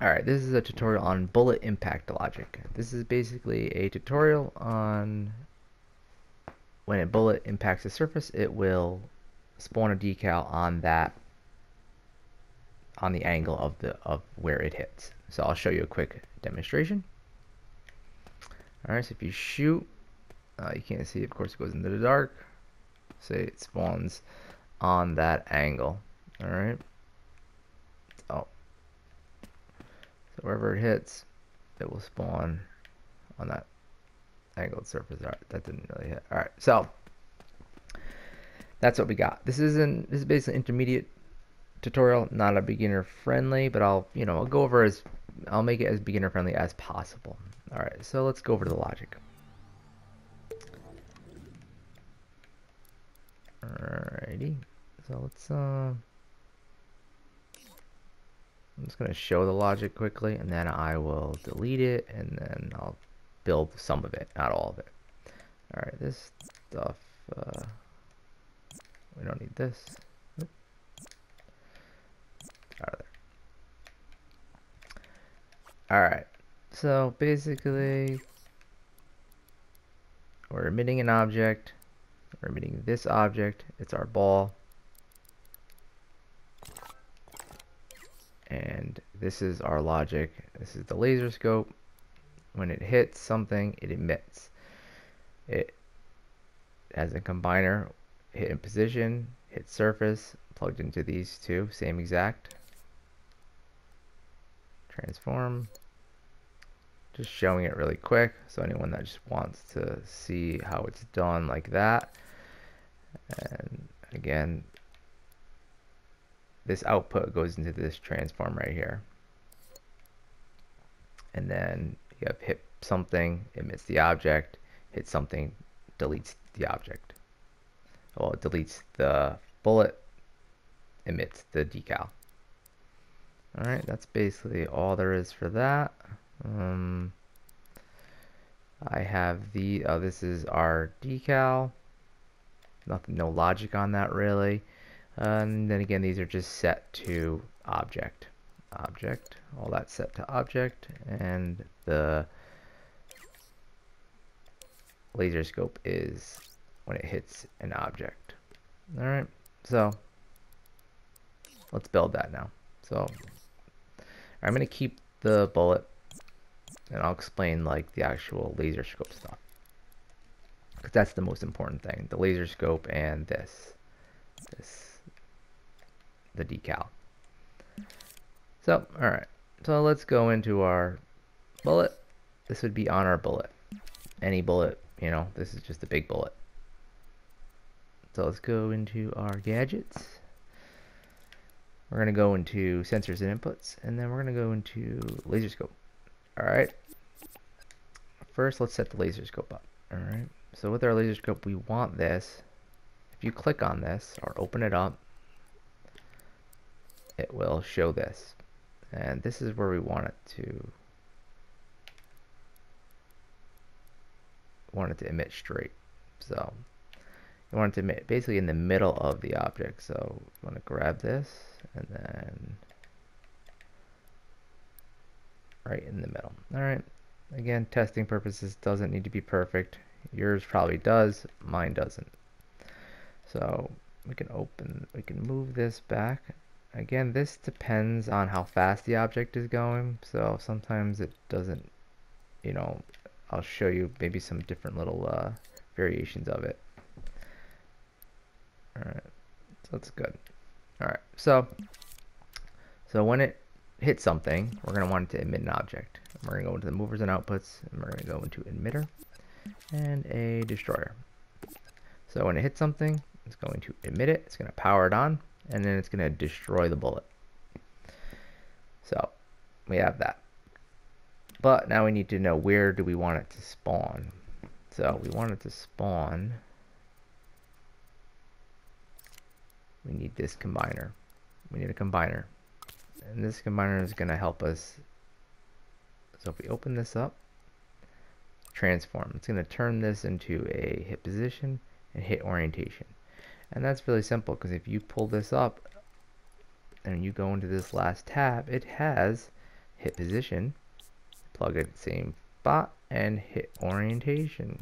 Alright, this is a tutorial on bullet impact logic. This is basically a tutorial on when a bullet impacts a surface, it will spawn a decal on that on the angle of the of where it hits. So I'll show you a quick demonstration. Alright, so if you shoot, uh, you can't see, of course it goes into the dark. Say it spawns on that angle. Alright. Oh, so wherever it hits, it will spawn on that angled surface. All right, that didn't really hit. All right, so that's what we got. This isn't. This is basically intermediate tutorial, not a beginner friendly, but I'll you know I'll go over as I'll make it as beginner friendly as possible. All right, so let's go over to the logic. Alrighty, so let's uh. I'm just going to show the logic quickly and then I will delete it and then I'll build some of it, not all of it. Alright, this stuff, uh, we don't need this. Out of there. Alright, so basically, we're emitting an object, we're emitting this object, it's our ball, and this is our logic. This is the laser scope. When it hits something it emits. It as a combiner hit in position hit surface plugged into these two same exact. Transform. Just showing it really quick so anyone that just wants to see how it's done like that. And again this output goes into this transform right here. And then you have hit something, emits the object, hit something, deletes the object. Well, it deletes the bullet, emits the decal. Alright, that's basically all there is for that. Um, I have the, oh, this is our decal. Nothing, no logic on that really. And then again, these are just set to object. Object, all that set to object, and the laser scope is when it hits an object. Alright, so let's build that now. So I'm going to keep the bullet and I'll explain like the actual laser scope stuff. Because that's the most important thing. The laser scope and this. This the decal. So, alright. So let's go into our bullet. This would be on our bullet. Any bullet, you know, this is just a big bullet. So let's go into our gadgets. We're going to go into sensors and inputs, and then we're going to go into laser scope. Alright. First, let's set the laser scope up. Alright. So with our laser scope, we want this. If you click on this, or open it up, it will show this. And this is where we want it to want it to emit straight. So you want it to emit basically in the middle of the object. So you want to grab this and then right in the middle. All right. Again, testing purposes doesn't need to be perfect. Yours probably does, mine doesn't. So we can open, we can move this back Again, this depends on how fast the object is going, so sometimes it doesn't, you know, I'll show you maybe some different little uh, variations of it. Alright, so that's good. Alright, so, so when it hits something, we're going to want it to emit an object. We're going to go into the movers and outputs, and we're going to go into emitter and a destroyer. So when it hits something, it's going to emit it, it's going to power it on, and then it's going to destroy the bullet. So we have that. But now we need to know where do we want it to spawn. So we want it to spawn. We need this combiner. We need a combiner. And this combiner is going to help us. So if we open this up, transform. It's going to turn this into a hit position and hit orientation. And that's really simple because if you pull this up and you go into this last tab, it has hit position, plug it same spot, and hit orientation.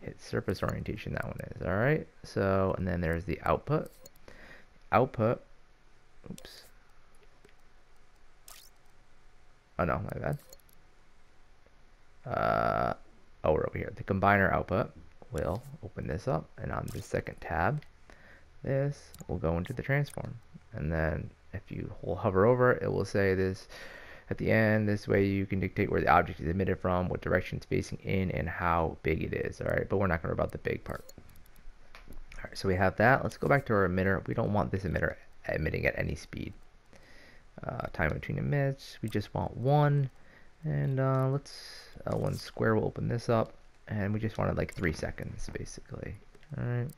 Hit surface orientation, that one is. Alright, so, and then there's the output. Output, oops. Oh no, my bad. Uh, oh, we're over here. The combiner output will open this up, and on the second tab, this will go into the transform. And then if you hover over it, it will say this at the end. This way you can dictate where the object is emitted from, what direction it's facing in, and how big it is. All right, but we're not going to worry about the big part. All right, so we have that. Let's go back to our emitter. We don't want this emitter emitting at any speed. Uh, time between emits, we just want one. And uh, let's, L1 square will open this up. And we just wanted like three seconds, basically. All right.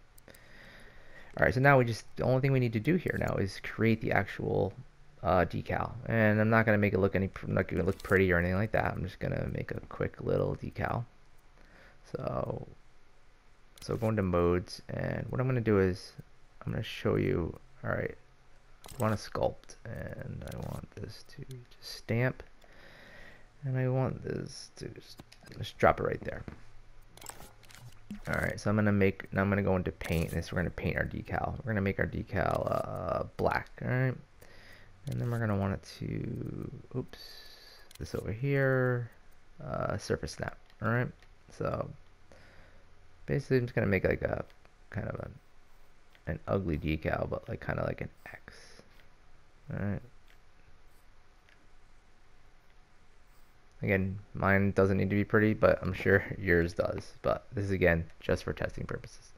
All right, so now we just, the only thing we need to do here now is create the actual uh, decal. And I'm not going to make it look any, not going to look pretty or anything like that. I'm just going to make a quick little decal. So, so go into modes, and what I'm going to do is, I'm going to show you, all right, I want to sculpt, and I want this to just stamp, and I want this to just, just drop it right there. Alright, so I'm gonna make, now I'm gonna go into paint, this we're gonna paint our decal. We're gonna make our decal uh, black, alright? And then we're gonna want it to, oops, this over here, uh, surface snap, alright? So, basically I'm just gonna make like a, kind of a, an ugly decal, but like kind of like an X, alright? Again, mine doesn't need to be pretty, but I'm sure yours does. But this is again, just for testing purposes.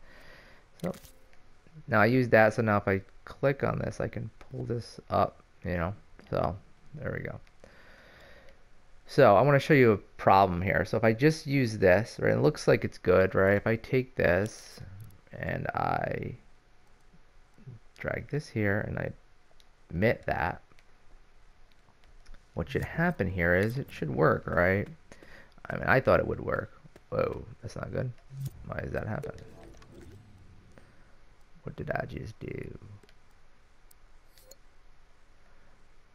So now I use that, so now if I click on this, I can pull this up, you know, so there we go. So I want to show you a problem here. So if I just use this, right, it looks like it's good, right? If I take this and I drag this here and I emit that, what should happen here is it should work, right? I mean, I thought it would work. Whoa, that's not good. Why does that happen? What did I just do?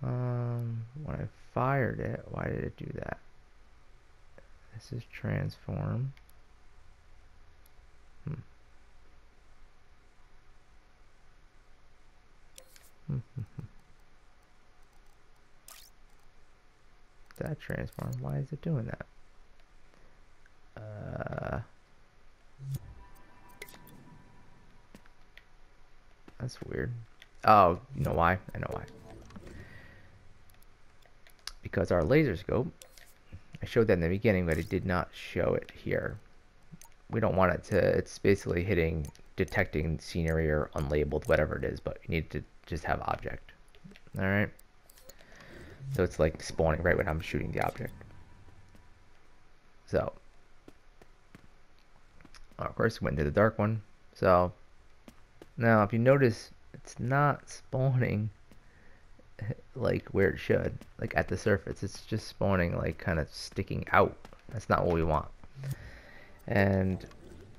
Um, when I fired it, why did it do that? This is transform. Transform? Why is it doing that? Uh, that's weird. Oh, you know why? I know why. Because our laser scope, I showed that in the beginning, but it did not show it here. We don't want it to, it's basically hitting, detecting scenery or unlabeled, whatever it is, but you need to just have object. Alright. So it's like spawning right when I'm shooting the object. So, of course, went to the dark one. So, now if you notice, it's not spawning like where it should, like at the surface. It's just spawning like kind of sticking out. That's not what we want. And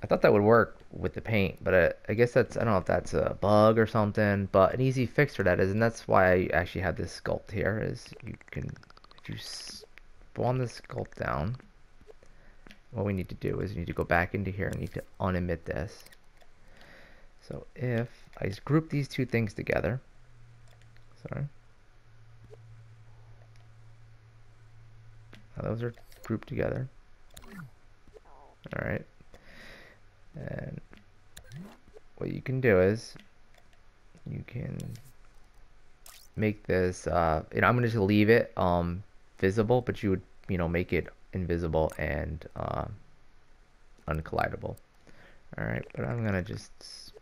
I thought that would work with the paint, but I, I, guess that's, I don't know if that's a bug or something, but an easy fix for that is, and that's why I actually have this sculpt here, is you can, if you spawn this sculpt down, what we need to do is you need to go back into here and need to unemit this. So if I just group these two things together, sorry, now those are grouped together, alright, and what you can do is you can make this, uh, know, I'm going to just leave it um, visible, but you would, you know, make it invisible and uh, uncollidable. Alright, but I'm going to just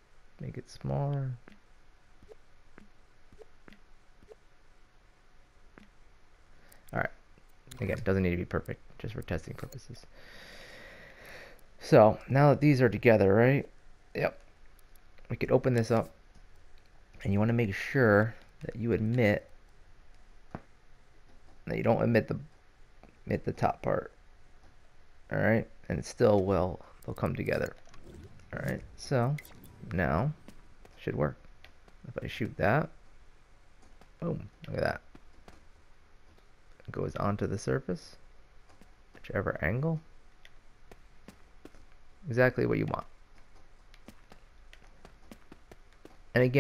make it smaller. Alright, again, doesn't need to be perfect, just for testing purposes. So now that these are together, right? Yep. We could open this up and you want to make sure that you admit that you don't admit the emit the top part. Alright, and it still will they'll come together. Alright, so now should work. If I shoot that, boom, look at that. It goes onto the surface, whichever angle. Exactly what you want. And again,